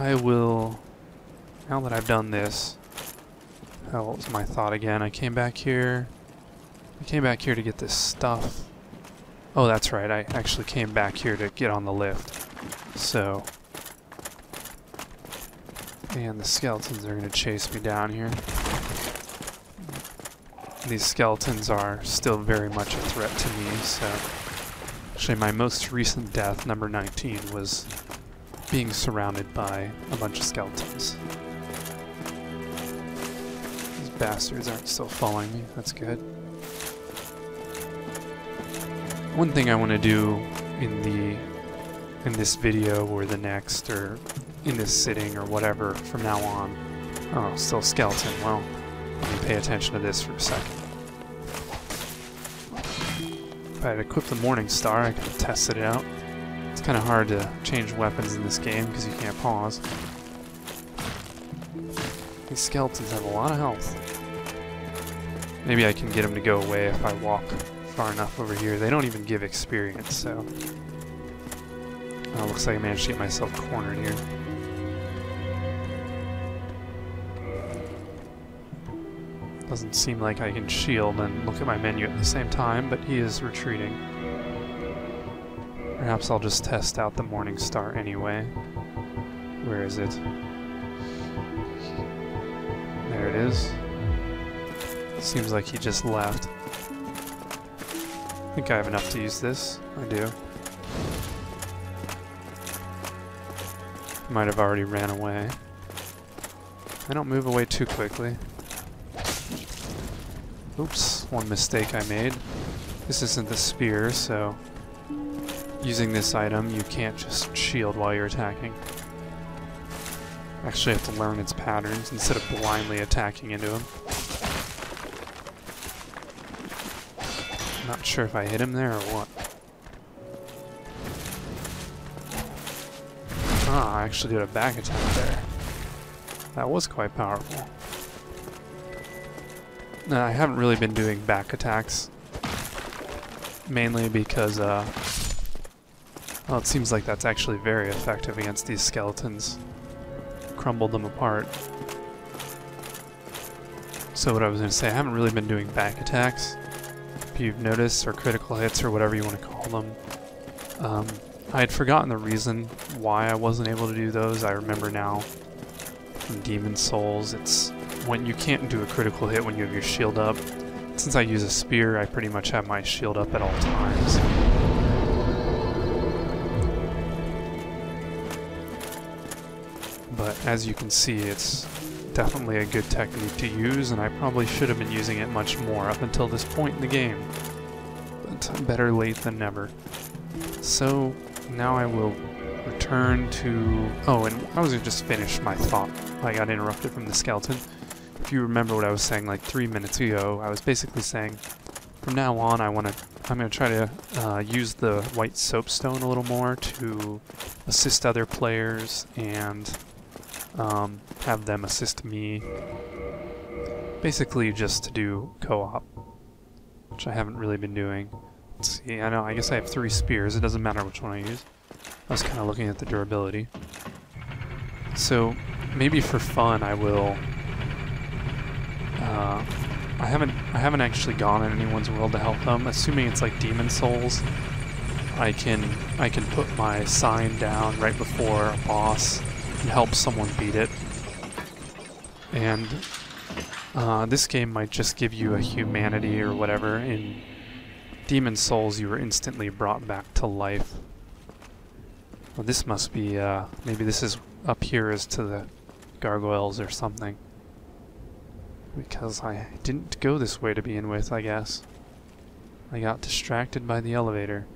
I will, now that I've done this, that was my thought again. I came back here, I came back here to get this stuff. Oh, that's right, I actually came back here to get on the lift. So, and the skeletons are going to chase me down here. These skeletons are still very much a threat to me, so... Actually, my most recent death, number 19, was being surrounded by a bunch of skeletons. These bastards aren't still following me, that's good. One thing I want to do in the in this video or the next or in this sitting or whatever from now on. Oh, still skeleton. Well, let me pay attention to this for a second. If I had equipped the Morning Star, I could have tested it out. It's kind of hard to change weapons in this game because you can't pause. These skeletons have a lot of health. Maybe I can get them to go away if I walk far enough over here. They don't even give experience, so... Oh, looks like I managed to get myself cornered here. Doesn't seem like I can shield and look at my menu at the same time, but he is retreating. Perhaps I'll just test out the Morning Star anyway. Where is it? There it is. Seems like he just left. I think I have enough to use this. I do. Might have already ran away. I don't move away too quickly. Oops, one mistake I made. This isn't the spear, so using this item you can't just shield while you're attacking. Actually have to learn its patterns instead of blindly attacking into him. Not sure if I hit him there or what. Ah, I actually did a back attack there. That was quite powerful. No, I haven't really been doing back attacks. Mainly because, uh... Well, it seems like that's actually very effective against these skeletons. Crumbled them apart. So what I was going to say, I haven't really been doing back attacks. If you've noticed, or critical hits, or whatever you want to call them. Um, I had forgotten the reason why I wasn't able to do those. I remember now from Demon Souls, it's when you can't do a critical hit when you have your shield up. Since I use a spear, I pretty much have my shield up at all times. As you can see, it's definitely a good technique to use, and I probably should have been using it much more up until this point in the game. But better late than never. So, now I will return to... Oh, and I was going to just finish my thought. I got interrupted from the skeleton. If you remember what I was saying like three minutes ago, I was basically saying, from now on I want to... I'm going to try to uh, use the white soapstone a little more to assist other players and um, have them assist me. Basically just to do co-op, which I haven't really been doing. Let's see, I know, I guess I have three spears, it doesn't matter which one I use. I was kind of looking at the durability. So, maybe for fun I will... Uh, I haven't I haven't actually gone in anyone's world to help them. Assuming it's like Demon Souls, I can I can put my sign down right before a boss help someone beat it. And uh, this game might just give you a humanity or whatever. In Demon Souls, you were instantly brought back to life. Well, this must be, uh, maybe this is up here as to the gargoyles or something. Because I didn't go this way to begin with, I guess. I got distracted by the elevator.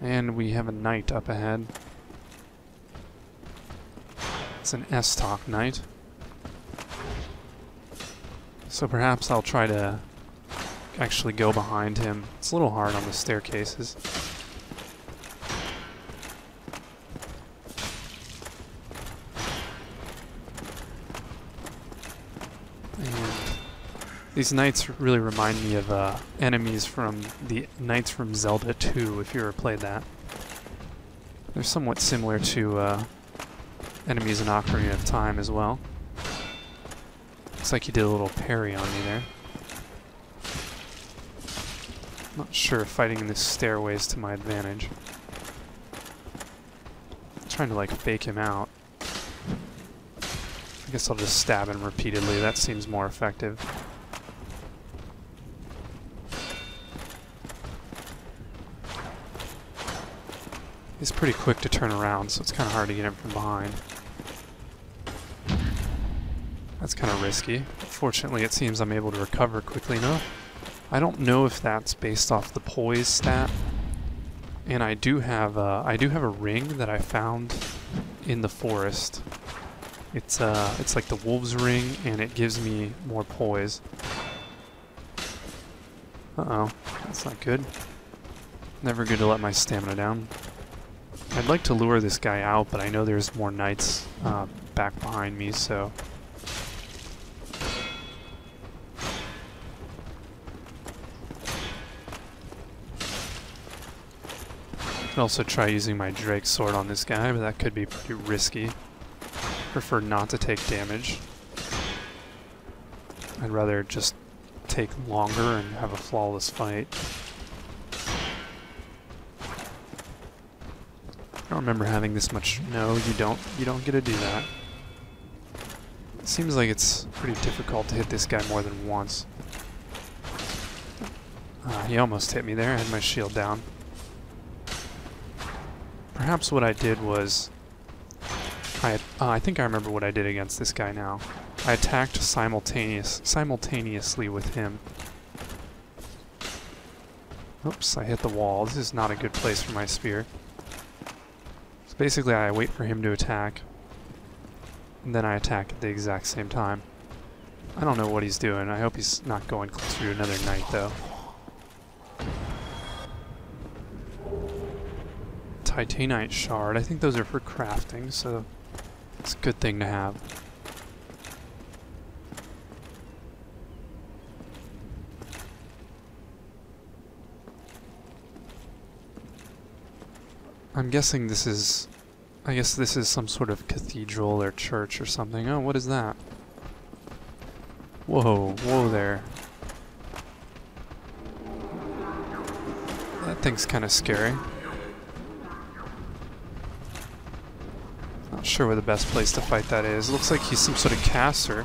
And we have a knight up ahead. It's an S-Talk knight. So perhaps I'll try to actually go behind him. It's a little hard on the staircases. These knights really remind me of uh, enemies from the knights from Zelda 2, if you ever played that. They're somewhat similar to uh, enemies in Ocarina of Time as well. Looks like you did a little parry on me there. Not sure if fighting in this stairway is to my advantage. I'm trying to like fake him out. I guess I'll just stab him repeatedly, that seems more effective. He's pretty quick to turn around, so it's kind of hard to get him from behind. That's kind of risky. Fortunately, it seems I'm able to recover quickly enough. I don't know if that's based off the poise stat. And I do have a, I do have a ring that I found in the forest. It's uh it's like the wolf's ring and it gives me more poise. Uh-oh, that's not good. Never good to let my stamina down. I'd like to lure this guy out, but I know there's more knights uh, back behind me, so could also try using my Drake sword on this guy, but that could be pretty risky. Prefer not to take damage. I'd rather just take longer and have a flawless fight. I don't remember having this much. No, you don't. You don't get to do that. It seems like it's pretty difficult to hit this guy more than once. Uh, he almost hit me there. I had my shield down. Perhaps what I did was... I, uh, I think I remember what I did against this guy now. I attacked simultaneous, simultaneously with him. Oops, I hit the wall. This is not a good place for my spear. So basically I wait for him to attack, and then I attack at the exact same time. I don't know what he's doing. I hope he's not going closer to another knight, though. Titanite shard. I think those are for crafting, so it's a good thing to have. I'm guessing this is... I guess this is some sort of cathedral or church or something. Oh, what is that? Whoa, whoa there. That thing's kind of scary. Not sure where the best place to fight that is. Looks like he's some sort of caster.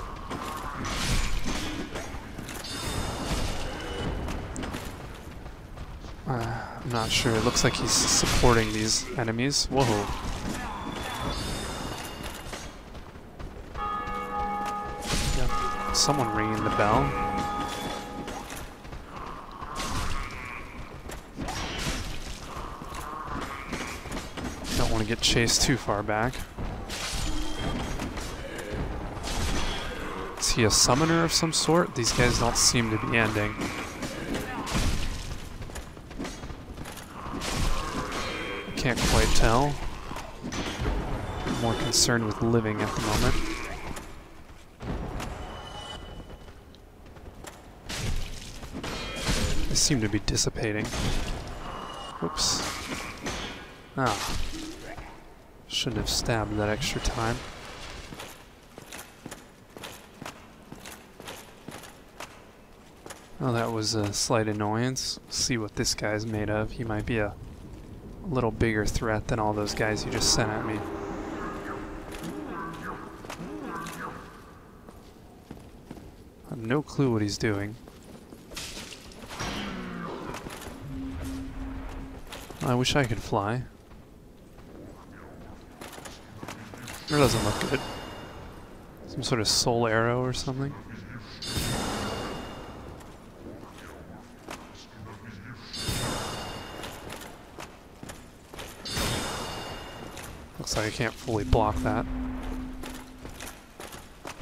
Uh, I'm not sure. It looks like he's supporting these enemies. Whoa. Yep. Someone ringing the bell. Don't want to get chased too far back. He a summoner of some sort? These guys don't seem to be ending. Can't quite tell. More concerned with living at the moment. They seem to be dissipating. Oops. Ah. Shouldn't have stabbed that extra time. Well, that was a slight annoyance. See what this guy's made of. He might be a little bigger threat than all those guys you just sent at me. I have no clue what he's doing. I wish I could fly. It doesn't look good. Some sort of soul arrow or something. Looks like I can't fully block that.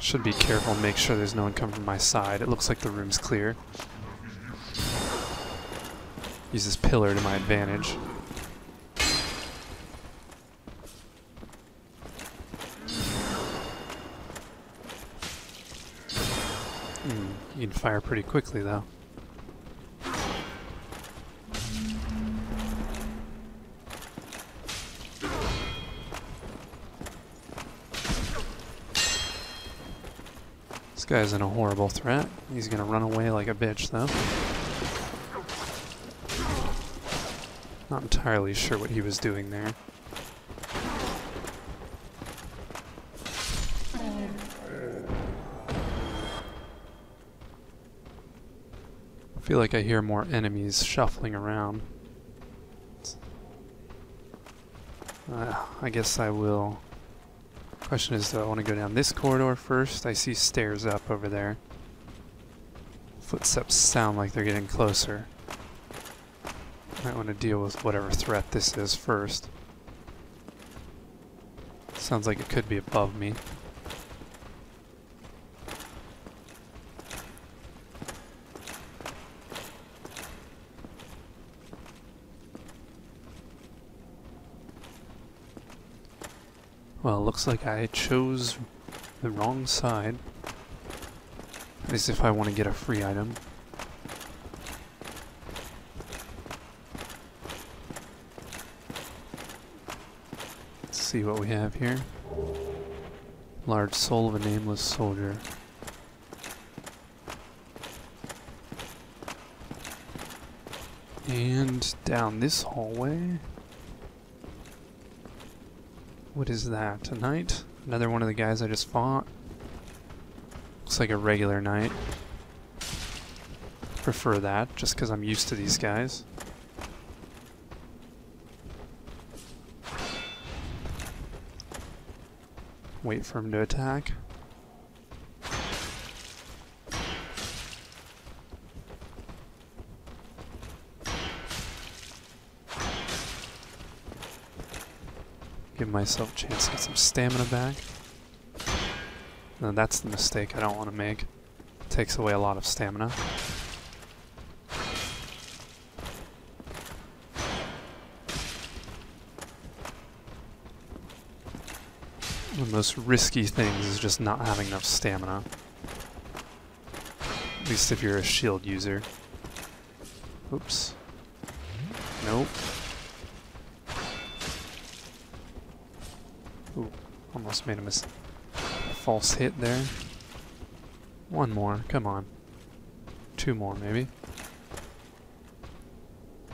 Should be careful and make sure there's no one coming from my side. It looks like the room's clear. Use this pillar to my advantage. Hmm, you can fire pretty quickly though. This guy's in a horrible threat. He's gonna run away like a bitch, though. Not entirely sure what he was doing there. I feel like I hear more enemies shuffling around. Uh, I guess I will. Question is, do I want to go down this corridor first? I see stairs up over there. Footsteps sound like they're getting closer. Might want to deal with whatever threat this is first. Sounds like it could be above me. Well, looks like I chose the wrong side. As if I want to get a free item. Let's see what we have here. Large soul of a nameless soldier. And down this hallway. What is that? A knight? Another one of the guys I just fought? Looks like a regular knight. Prefer that, just because I'm used to these guys. Wait for him to attack. Give myself a chance to get some stamina back. No, that's the mistake I don't want to make. It takes away a lot of stamina. The most risky things is just not having enough stamina. At least if you're a shield user. Oops. Nope. Almost made a false hit there. One more, come on. Two more, maybe.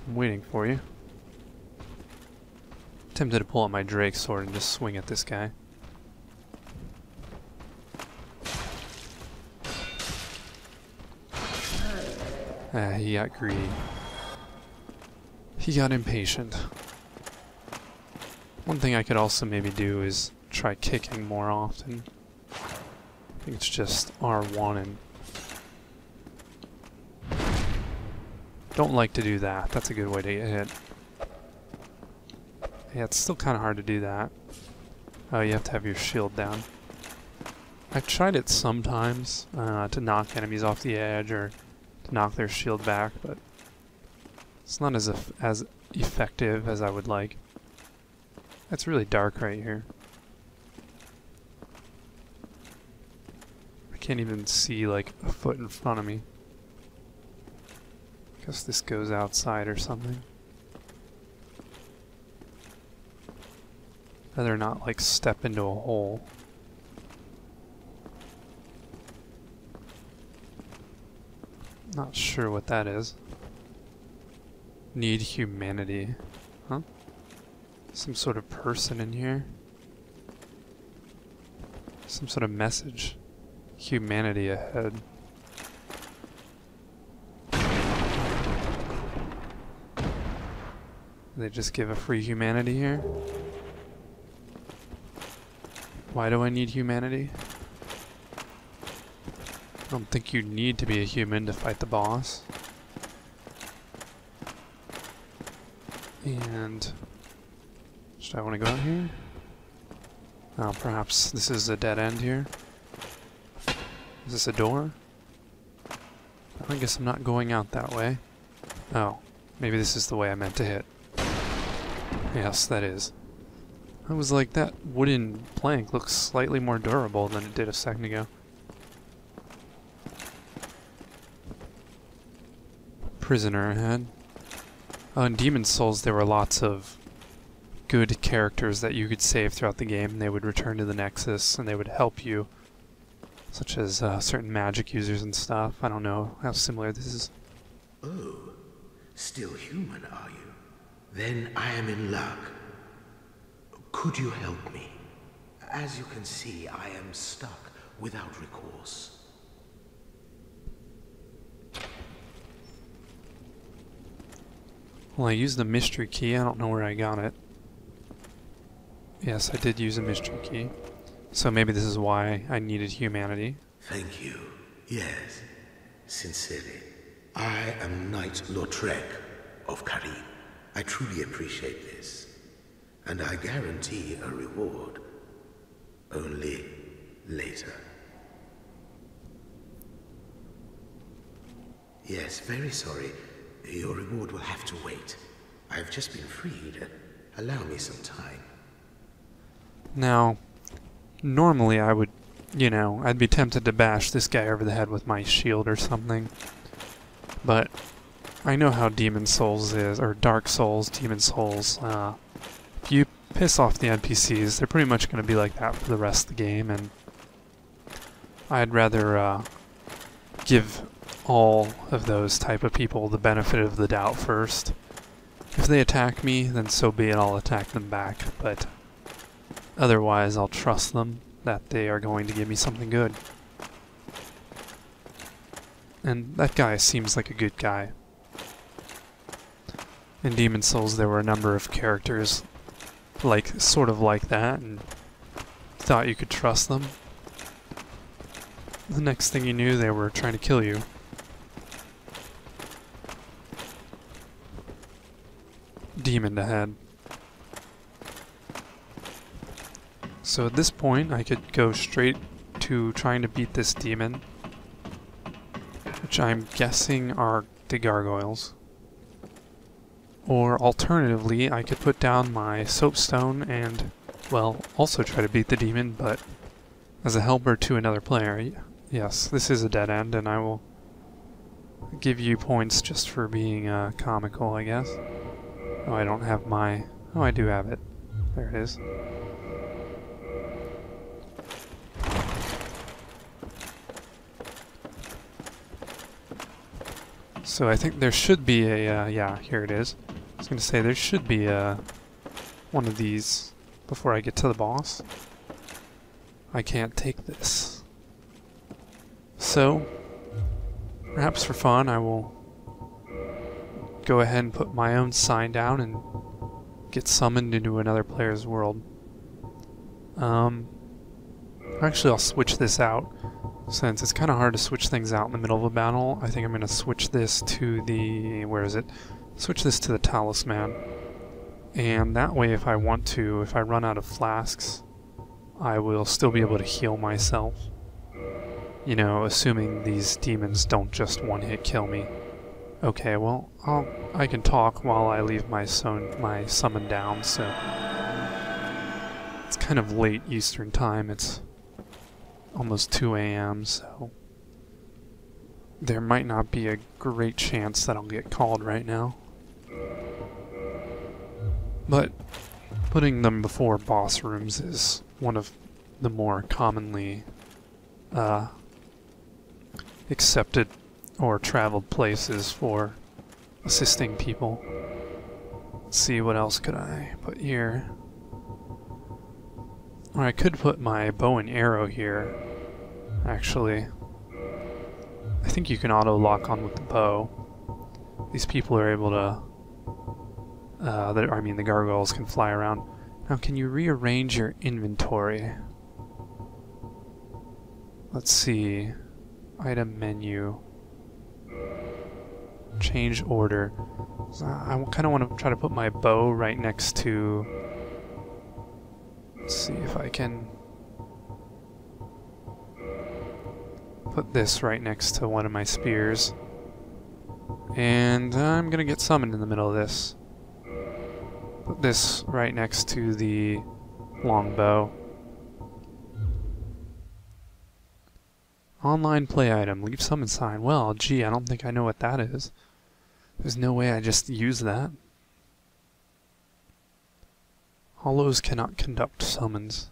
I'm waiting for you. Tempted to pull out my Drake sword and just swing at this guy. Ah, he got greedy. He got impatient. One thing I could also maybe do is try kicking more often. I think it's just R1 and... Don't like to do that. That's a good way to get hit. Yeah, it's still kind of hard to do that. Oh, you have to have your shield down. I've tried it sometimes uh, to knock enemies off the edge or to knock their shield back, but it's not as as effective as I would like. It's really dark right here. I can't even see like a foot in front of me. Guess this goes outside or something. Rather not like step into a hole. Not sure what that is. Need humanity. Huh? Some sort of person in here. Some sort of message. Humanity ahead. They just give a free humanity here? Why do I need humanity? I don't think you need to be a human to fight the boss. And... Should I want to go out here? Oh, perhaps this is a dead end here. Is this a door? I guess I'm not going out that way. Oh, maybe this is the way I meant to hit. Yes, that is. I was like, that wooden plank looks slightly more durable than it did a second ago. prisoner ahead. Oh, in Demon Souls there were lots of good characters that you could save throughout the game. and They would return to the Nexus and they would help you such as uh, certain magic users and stuff. I don't know how similar this is. Oh, still human, are you? Then I am in luck. Could you help me? As you can see, I am stuck without recourse. Well, I used the mystery key. I don't know where I got it. Yes, I did use a mystery key. So maybe this is why I needed humanity. Thank you. Yes, sincerely. I am Knight Lautrec of Carim. I truly appreciate this. And I guarantee a reward. Only later. Yes, very sorry. Your reward will have to wait. I've just been freed. Allow me some time. Now, normally I would, you know, I'd be tempted to bash this guy over the head with my shield or something. But I know how Demon Souls is, or Dark Souls, Demon Souls. Uh, if you piss off the NPCs, they're pretty much going to be like that for the rest of the game, and I'd rather uh, give all of those type of people the benefit of the doubt first. If they attack me, then so be it, I'll attack them back, but otherwise I'll trust them that they are going to give me something good. And that guy seems like a good guy. In Demon Souls there were a number of characters like sort of like that and thought you could trust them. The next thing you knew they were trying to kill you. demon ahead. So at this point, I could go straight to trying to beat this demon, which I'm guessing are the gargoyles. Or alternatively, I could put down my soapstone and, well, also try to beat the demon, but as a helper to another player. Yes, this is a dead end, and I will give you points just for being uh, comical, I guess. Oh, I don't have my... Oh, I do have it. There it is. So I think there should be a... Uh, yeah, here it is. I was going to say, there should be a... One of these before I get to the boss. I can't take this. So, perhaps for fun, I will go ahead and put my own sign down and get summoned into another player's world. Um, actually, I'll switch this out since it's kind of hard to switch things out in the middle of a battle. I think I'm going to switch this to the... where is it? Switch this to the talisman. And that way, if I want to, if I run out of flasks, I will still be able to heal myself. You know, assuming these demons don't just one-hit kill me. Okay, well, I'll, I can talk while I leave my, son, my summon down, so... It's kind of late Eastern time, it's almost 2 a.m., so... There might not be a great chance that I'll get called right now. But putting them before boss rooms is one of the more commonly uh, accepted or traveled places for assisting people. Let's see what else could I put here. Or I could put my bow and arrow here, actually. I think you can auto-lock on with the bow. These people are able to... Uh, that, I mean, the gargoyles can fly around. Now, can you rearrange your inventory? Let's see. Item menu change order. So I kind of want to try to put my bow right next to... Let's see if I can... Put this right next to one of my spears. And I'm going to get summoned in the middle of this. Put this right next to the longbow. Online play item. Leave summon sign. Well, gee, I don't think I know what that is. There's no way I just use that. Hollows cannot conduct summons.